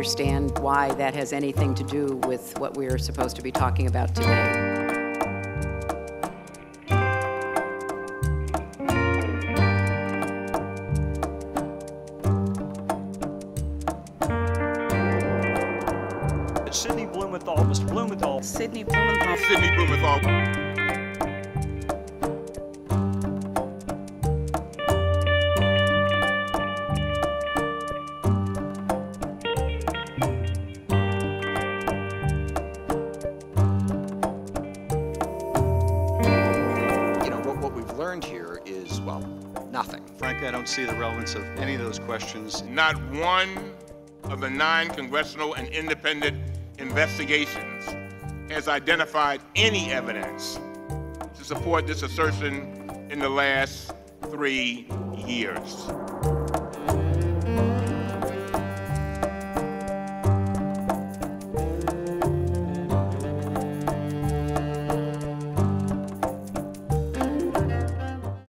understand why that has anything to do with what we're supposed to be talking about today. Sidney Blumenthal, Mr. Blumenthal. Sidney Blumenthal. Sidney Blumenthal. Learned here is, well, nothing. Frankly, I don't see the relevance of any of those questions. Not one of the nine congressional and independent investigations has identified any evidence to support this assertion in the last three years.